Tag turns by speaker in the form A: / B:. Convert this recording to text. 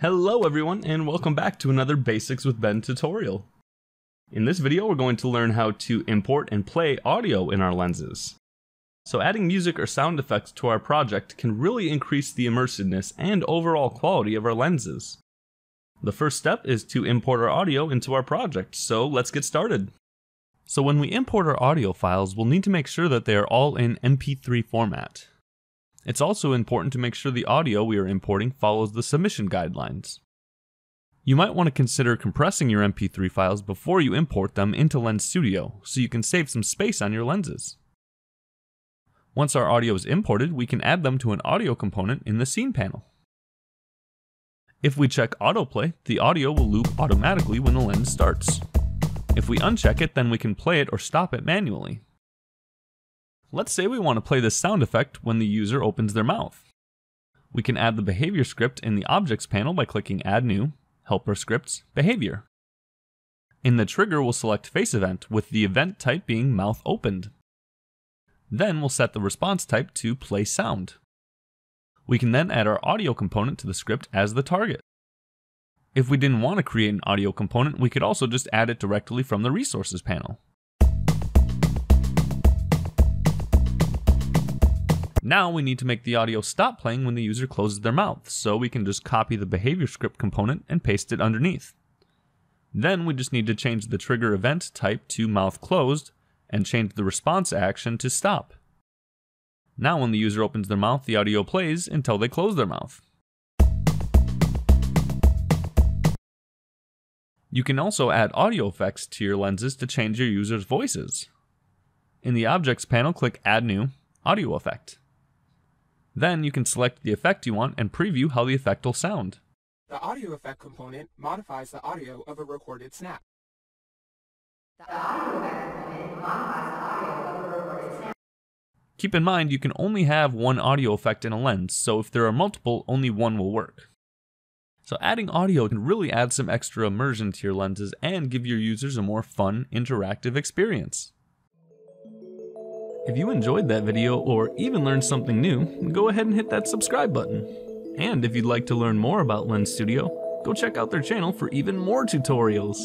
A: Hello everyone and welcome back to another Basics with Ben tutorial. In this video we're going to learn how to import and play audio in our lenses. So adding music or sound effects to our project can really increase the immersiveness and overall quality of our lenses. The first step is to import our audio into our project, so let's get started. So when we import our audio files, we'll need to make sure that they are all in MP3 format. It's also important to make sure the audio we are importing follows the submission guidelines. You might want to consider compressing your MP3 files before you import them into Lens Studio so you can save some space on your lenses. Once our audio is imported, we can add them to an audio component in the scene panel. If we check autoplay, the audio will loop automatically when the lens starts. If we uncheck it, then we can play it or stop it manually. Let's say we want to play this sound effect when the user opens their mouth. We can add the behavior script in the Objects panel by clicking Add New, Helper Scripts, Behavior. In the trigger, we'll select Face Event, with the event type being Mouth Opened. Then we'll set the response type to Play Sound. We can then add our audio component to the script as the target. If we didn't want to create an audio component, we could also just add it directly from the Resources panel. Now we need to make the audio stop playing when the user closes their mouth, so we can just copy the behavior script component and paste it underneath. Then we just need to change the trigger event type to mouth closed and change the response action to stop. Now when the user opens their mouth, the audio plays until they close their mouth. You can also add audio effects to your lenses to change your user's voices. In the Objects panel, click Add New, Audio Effect. Then you can select the effect you want and preview how the effect will sound.
B: The audio effect component modifies the audio of a recorded snap.
A: Keep in mind you can only have one audio effect in a lens, so if there are multiple, only one will work. So adding audio can really add some extra immersion to your lenses and give your users a more fun, interactive experience. If you enjoyed that video or even learned something new, go ahead and hit that subscribe button. And if you'd like to learn more about Lens Studio, go check out their channel for even more tutorials.